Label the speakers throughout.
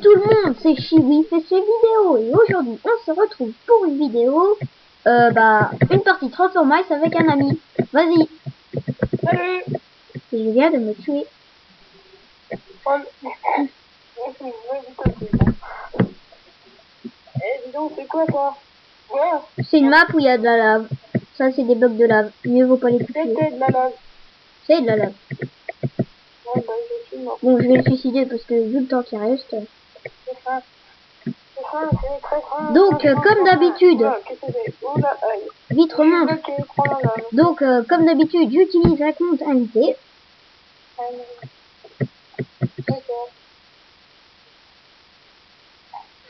Speaker 1: tout le monde, c'est Chiwi fait ses vidéos et aujourd'hui on se retrouve pour une vidéo, euh, bah, une partie Transformice avec un ami. Vas-y.
Speaker 2: Salut
Speaker 1: Je viens de me tuer.
Speaker 2: Eh, c'est quoi ça
Speaker 1: C'est une map où il y a de la lave. Ça c'est des blocs de lave. Mieux vaut pas les tuer.
Speaker 2: c'était de la lave.
Speaker 1: C'est de la lave.
Speaker 2: Bah.
Speaker 1: Bon, je vais le suicider parce que vu le temps qui reste. Donc, euh, comme d'habitude, vite remonte. Donc, euh, comme d'habitude, j'utilise la compte invité.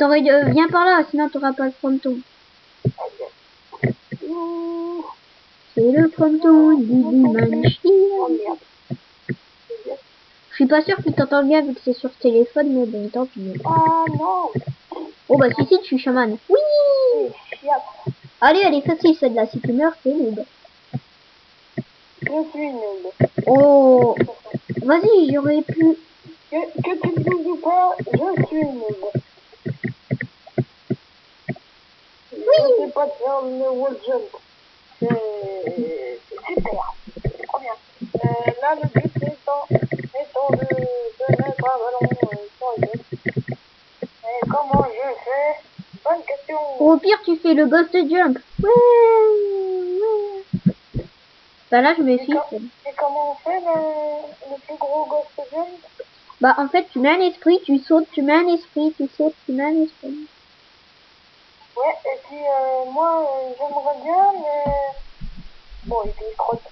Speaker 1: Euh, viens par là, sinon t'auras pas le
Speaker 2: prompton.
Speaker 1: C'est le prompton du dimanche.
Speaker 2: Oh.
Speaker 1: Je suis pas sûr qu'il t'entende bien vu que c'est sur téléphone, mais bon, tant pis.
Speaker 2: Ah non
Speaker 1: Oh bah si si, tu suis chaman. Oui. Allez, est facile celle-là, si tu meurs, c'est noob.
Speaker 2: Je suis nul.
Speaker 1: Oh Vas-y, j'aurais pu...
Speaker 2: Que, que tu dises ou pas, je suis nul. Je sais pas faire le wall jump. C'est super. Trop bien. Euh, là, le but étant, étant de, de mettre un ballon euh, sur le jeu. Et comment je fais Bonne question.
Speaker 1: Au pire, tu fais le ghost jump. Ouais, ouais. Bah là, je me fiche.
Speaker 2: Et comment on fait le, le plus gros ghost jump?
Speaker 1: Bah en fait, tu mets un esprit, tu sautes, tu mets un esprit, tu sautes, tu mets un esprit.
Speaker 2: Ouais, et puis euh, moi, euh, j'aimerais bien, mais... Bon, il est crotte.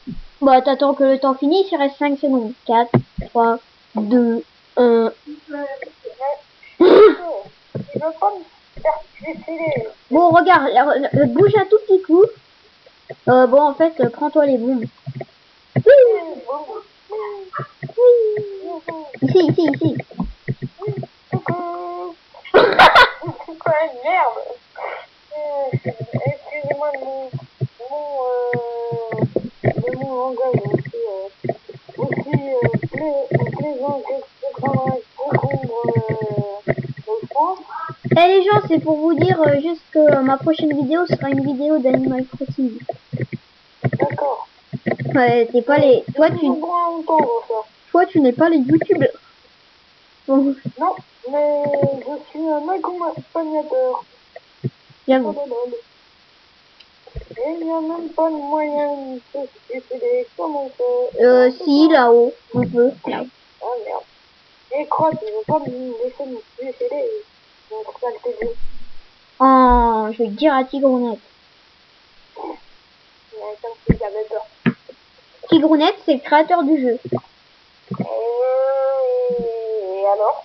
Speaker 1: Bah t'attends que le temps finisse, il reste 5 secondes. 4, 3, 2, 1.
Speaker 2: Il veut pas me faire suicider.
Speaker 1: Bon, regarde, euh, euh, bouge un tout petit coup. Euh, bon, en fait, prends-toi les bombes. Ici, ici, ici.
Speaker 2: Merde? Excusez-moi mon... mon mon aussi...
Speaker 1: Eh les gens, c'est pour vous dire euh, juste que euh, ma prochaine vidéo sera une vidéo d'Animal Crossing.
Speaker 2: D'accord.
Speaker 1: Ouais, t'es pas les... Toi, tu, toi, tu n'es pas les youtubeurs. Bon,
Speaker 2: Non, mais je suis un accompagnateur.
Speaker 1: j'avoue.
Speaker 2: Et il n'y a même pas de moyen de se suicider. Comment fait
Speaker 1: Euh, si, là-haut, on peut. Là.
Speaker 2: Ah merde. Et crotte, il veut pas me laisser me suicider.
Speaker 1: Oh, je vais dire à
Speaker 2: peur.
Speaker 1: Tigronette, c'est le créateur du jeu.
Speaker 2: Et alors?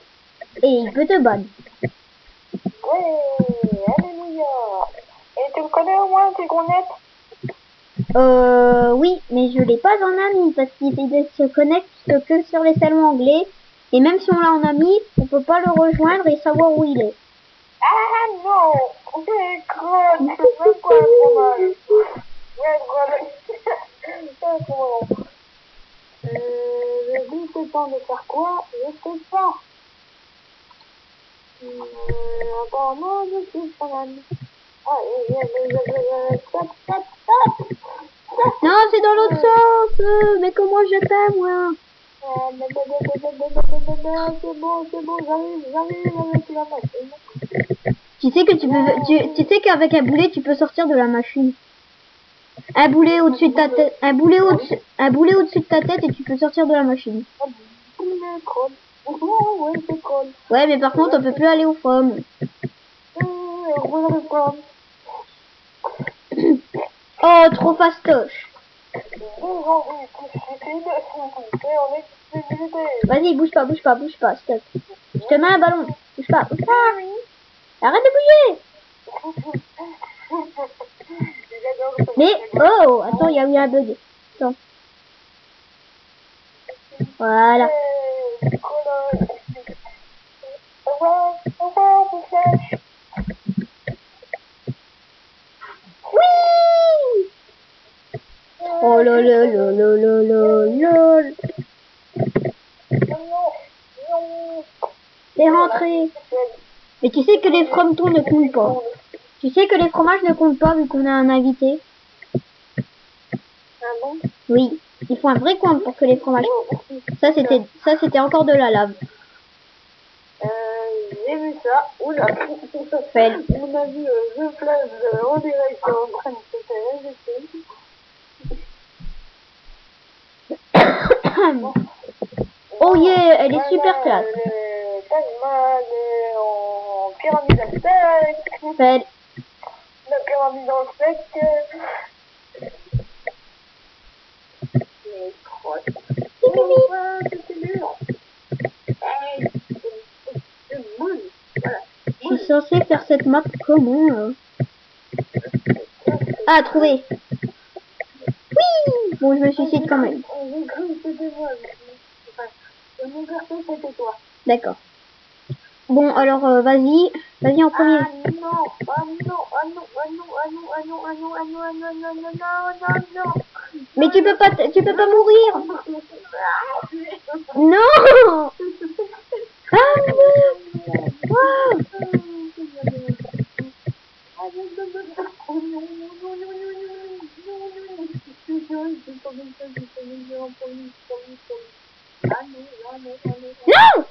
Speaker 1: Et il peut te ban.
Speaker 2: Ouais, alléluia. Et tu le connais au moins, grenades
Speaker 1: Euh, oui, mais je l'ai pas en ami parce qu'il il se connecte que sur les salons anglais. Et même si on l'a en ami, on peut pas le rejoindre et savoir où il est.
Speaker 2: Ah non Je sais pas de faire quoi, je sais pas. Apparemment, je suis quand même.
Speaker 1: Non, c'est dans l'autre sens euh, Mais comment je t'aime, moi? Tu sais que tu peux, tu, tu sais qu'avec un boulet, tu peux sortir de la machine. Un boulet au-dessus de ta tête, un boulet au-dessus, un boulet au-dessus de ta tête et tu peux sortir de la machine.
Speaker 2: Ouais,
Speaker 1: mais par contre, on peut plus aller au forum. Oh, trop fastoche. Vas-y, bouge pas, bouge pas, bouge pas, stop. Je te mets un ballon. Bouge pas. Arrête de bouger. Mais, oh, attends, il y a un bug. Attends. Voilà.
Speaker 2: Euh, colonne. Au revoir, au revoir, mon flash.
Speaker 1: Oui Oh là là là là là là là.
Speaker 2: Non, non.
Speaker 1: Mais rentré. Mais tu sais que les fromentons ne comptent pas. Tu sais que les fromages ne comptent pas vu qu'on a un invité?
Speaker 2: Ah bon?
Speaker 1: Oui, il faut un vrai compte pour que les fromages. Ça c'était, ça c'était encore de la lave.
Speaker 2: Euh, j'ai vu ça. Oula. On a vu euh, euh, en direct en train de se faire injecter.
Speaker 1: oh yeah, elle est super classe.
Speaker 2: Le Tasman euh, en pyramide en sec.
Speaker 1: Fait.
Speaker 2: La pyramide en sec. euh. Mais trop. Ah, c'était dur. Hey, c'est- c'est bon. Voilà.
Speaker 1: Je suis censée faire cette map comment là Ah, trouvé. Oui. Bon, je me suicide quand même.
Speaker 2: Mon c'était toi.
Speaker 1: D'accord. Bon, alors euh, vas-y, vas-y en premier.
Speaker 2: Ah non, ah non, ah non, ah non, ah non, ah non, ah non, ah non, ah non, non, non, non, non, non.
Speaker 1: Mais tu peux pas, tu peux pas mourir.
Speaker 2: Ah,
Speaker 1: Non. Ah non. Wow. Non.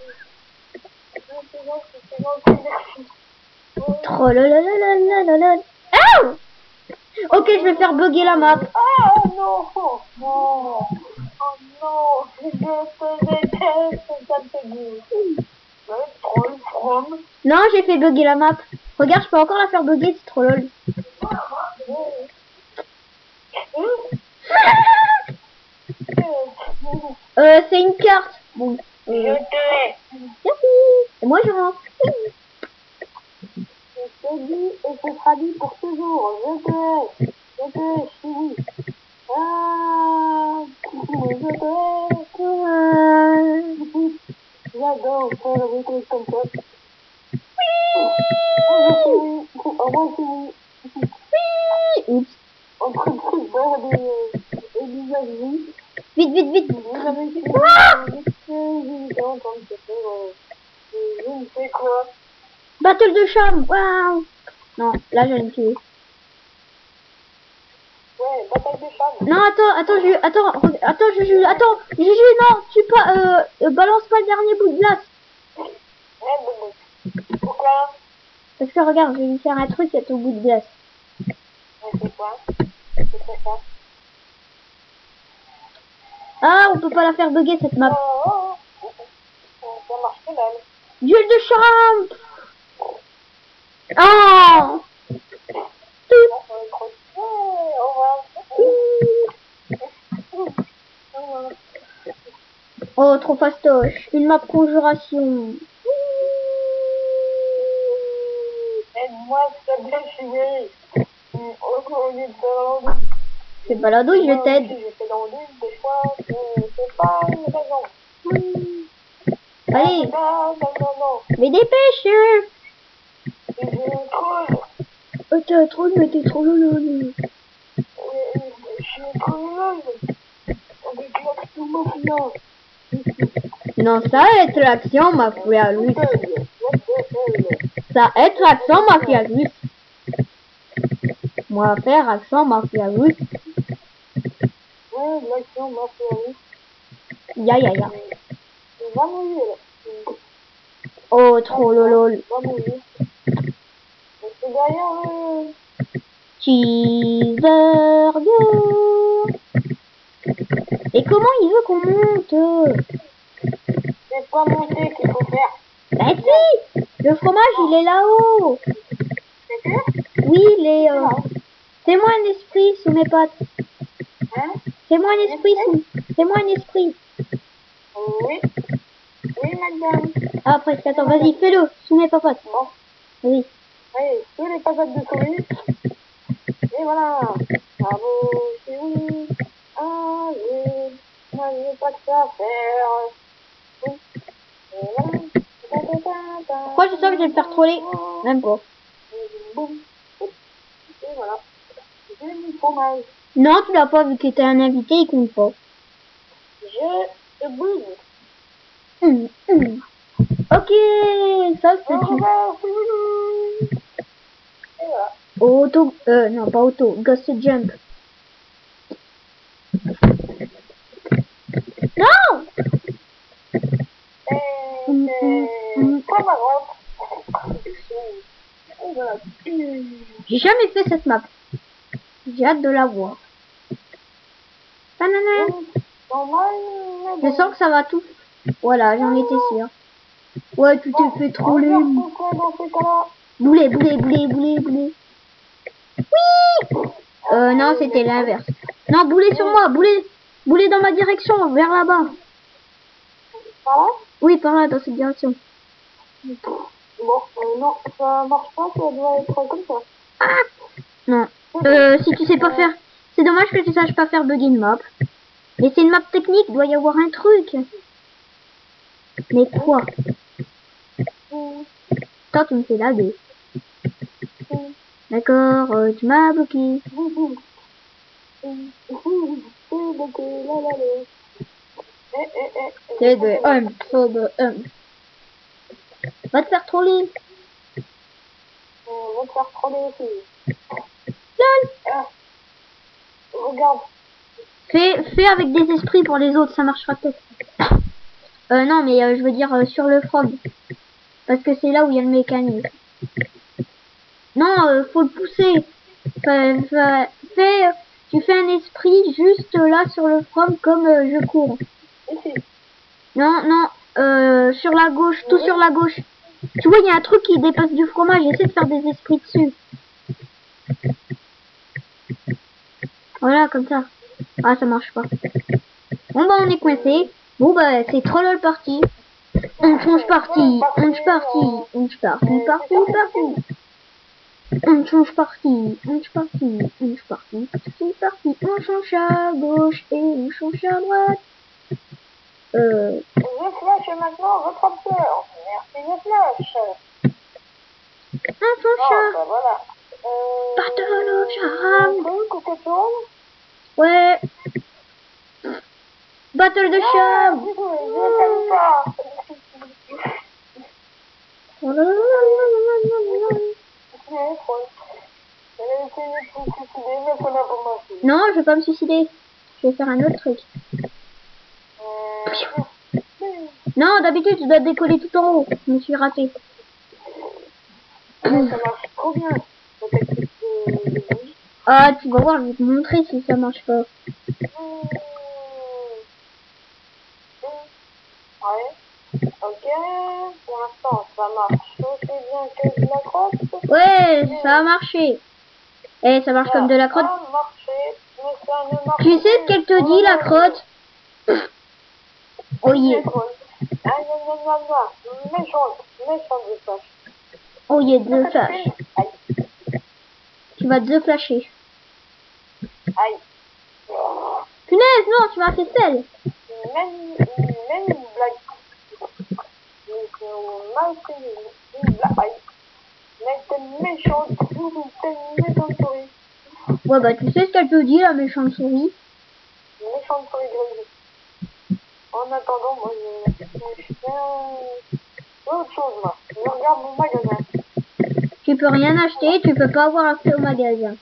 Speaker 1: Ah Ok, je vais faire bugger la map.
Speaker 2: Ah non Oh non Oh non Je déteste ça me from.
Speaker 1: Non, j'ai fait bugger la map. Regarde, je peux encore la faire bugger, c'est trop lol. Euh, c'est une carte. Bon.
Speaker 2: Je
Speaker 1: Euh,
Speaker 2: te.
Speaker 1: Et moi, je rentre.
Speaker 2: Eddie et se traduit pour toujours. Je te hais, je te hais, Ah, je te hais. J'adore faire des trucs comme ça. Oui. Oui.
Speaker 1: Oups.
Speaker 2: Entre
Speaker 1: Vite, vite, vite.
Speaker 2: Vous en
Speaker 1: Battle de charme. Waouh. Non, là, je vais me tuer.
Speaker 2: Ouais, bataille de femmes.
Speaker 1: Non, attends, attends, je, attends, attends, Juju, attends, Juju, non, tu pas, euh, euh, balance pas le dernier bout de glace.
Speaker 2: Ouais. Pourquoi?
Speaker 1: Parce que regarde, je vais lui faire un truc à ton bout de glace.
Speaker 2: Ouais, c'est quoi? C'est quoi ça?
Speaker 1: Ah, on peut pas la faire bugger cette map.
Speaker 2: Oh, oh, oh. Ça marche même.
Speaker 1: Duel de charme. Oh Oh, trop fastoche. Une map conjuration. C'est balado, je t'aide. Allez. Mais dépêche Oh, t'es trop nul, t'es trop.
Speaker 2: Je suis
Speaker 1: Non, ça est l'action mafia
Speaker 2: lui.
Speaker 1: Ça est l'action mafia lui. Moi faire action mafia lui.
Speaker 2: Ouais, l'action.
Speaker 1: Ya ya ya. Oh, trop lolol. Cheeseburger. Et comment il veut qu'on monte?
Speaker 2: C'est pas monter? Qu'il faut faire.
Speaker 1: Bah si Le fromage, il est là-haut. Oui, il est... euh, Fais-moi un esprit sous mes pattes.
Speaker 2: Hein?
Speaker 1: Fais-moi un esprit sous... Fais-moi un esprit.
Speaker 2: Oui. Oui, madame.
Speaker 1: Ah, presque. Attends, vas-y, fais-le. Sous mes papates.
Speaker 2: Bon.
Speaker 1: Oui.
Speaker 2: Allez, tous les patates de souris. Et voilà. Bravo, c'est oui. Allez. Moi, j'ai pas que ça à faire. Oui. Et voilà.
Speaker 1: Pourquoi je sais que je vais le faire troller Même pas.
Speaker 2: Boum. Et voilà. J'ai mis fromage.
Speaker 1: Non, tu l'as pas vu que t'es un invité, il compte pas.
Speaker 2: Je te boum.
Speaker 1: Hum, hum. Ok, ça c'est
Speaker 2: Au
Speaker 1: du
Speaker 2: revoir. Et voilà.
Speaker 1: Auto, euh, non pas auto, ghost jump. Non. J'ai jamais fait cette map. J'ai hâte de la voir. Je sens que ça va tout. Voilà, j'en étais sûr. Ouais, tu t'es fait troller. Boulet, boulet, boulet, boulet, boulet. Oui Euh, non, c'était l'inverse. Non, boulet sur moi, boulet. Boulet dans ma direction, vers là-bas.
Speaker 2: Par là
Speaker 1: Oui, par là, dans cette direction.
Speaker 2: Bon, non, ça marche pas, ça doit être comme ça.
Speaker 1: Non. Euh, si tu sais pas faire... C'est dommage que tu saches pas faire buggy map. Mais c'est une map technique, doit y avoir un truc. Mais quoi? Toi, tu me fais laguer. D'accord, euh, tu m'as bloqué.
Speaker 2: euh,
Speaker 1: C'est de un, trop de un. Va te faire troller.
Speaker 2: On va te faire troller aussi.
Speaker 1: Lol.
Speaker 2: Ah. Regarde.
Speaker 1: Fais, fais avec des esprits pour les autres, ça marchera peut-être. Euh, non, mais euh, je veux dire euh, sur le frog. Parce que c'est là où il y a le mécanisme. Non, euh, faut le pousser. Fa- fa- fais, tu fais un esprit juste là sur le frog comme euh, je cours. Non, non, euh, sur la gauche, tout sur la gauche. Tu vois, il y a un truc qui dépasse du fromage, essaie de faire des esprits dessus. Voilà, comme ça. Ah, ça marche pas. Bon, bah, on est coincé. Bon, bah, c'est trollol parti. On change parti, on parti, on parti, parti, parti. On change parti, on change parti, on change parti, parti, parti. On change à gauche et on change à droite. Euh,
Speaker 2: Je flash maintenant votre abseur. Merci de flash.
Speaker 1: on change à...
Speaker 2: bah voilà. Euh,
Speaker 1: Battle of Charm.
Speaker 2: un truc ou quelque chose
Speaker 1: Ouais. Battle de
Speaker 2: Ah,
Speaker 1: Charm.
Speaker 2: du coup, je t'aime pas.
Speaker 1: Non, je vais pas me suicider. Je vais faire un autre truc. Non, d'habitude, tu dois décoller tout en haut. Je me suis raté.
Speaker 2: Ça marche trop bien.
Speaker 1: Ah, tu vas voir, je vais te montrer si ça marche pas.
Speaker 2: Ouais. Ok. Pour l'instant, ça marche
Speaker 1: Ouais, ça a marché. Eh, ça marche comme de la crotte. Tu sais ce qu'elle te dit, la crotte? Oh yeah.
Speaker 2: Ah.
Speaker 1: Oh yeah, deux flash. Tu vas deux flasher. Punaise, non, tu m'as fait celle.
Speaker 2: Même, même une blague. Euh, Mais t'es méchante, t'es une méchante souris.
Speaker 1: Ouais, bah, tu sais ce qu'elle te dit, la méchante souris.
Speaker 2: Méchante souris grise. En attendant, moi, je, je fais autre chose, moi. Je regarde mon magasin.
Speaker 1: Tu peux rien acheter, tu peux pas avoir accès au magasin.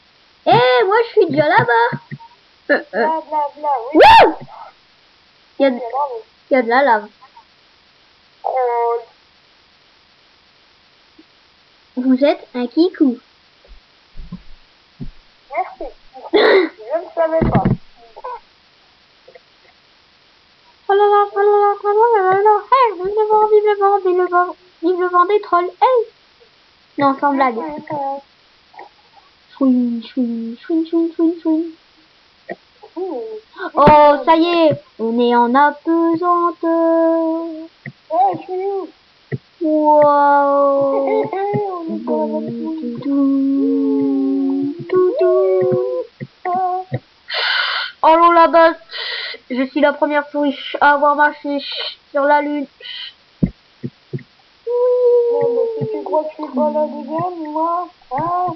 Speaker 1: Eh, moi, je suis déjà là-bas. Euh, euh.
Speaker 2: Bla, bla, bla, oui.
Speaker 1: Wouh Il y, a de- il y a de la lave.
Speaker 2: oh,
Speaker 1: Vous êtes un kikou.
Speaker 2: merci. Je ne savais pas.
Speaker 1: Oh là là, oh là là, oh là là, oh là là. Hey, vive le vent, vive le vent, vive le vent, vive le vent des trolls. Hey Non, sans blague. Chouin, chouin, chouin, chouin, chouin, chouin. Oh, ça y est, on est en apesanteur.
Speaker 2: Je suis où?
Speaker 1: Wow. Là là-bas, je suis la première souris à avoir marché sur la lune.
Speaker 2: Non, mais si tu crois que je suis pas là du game, moi, hein.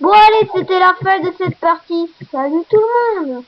Speaker 1: Bon allez, c'était la fin de cette partie. Salut tout le monde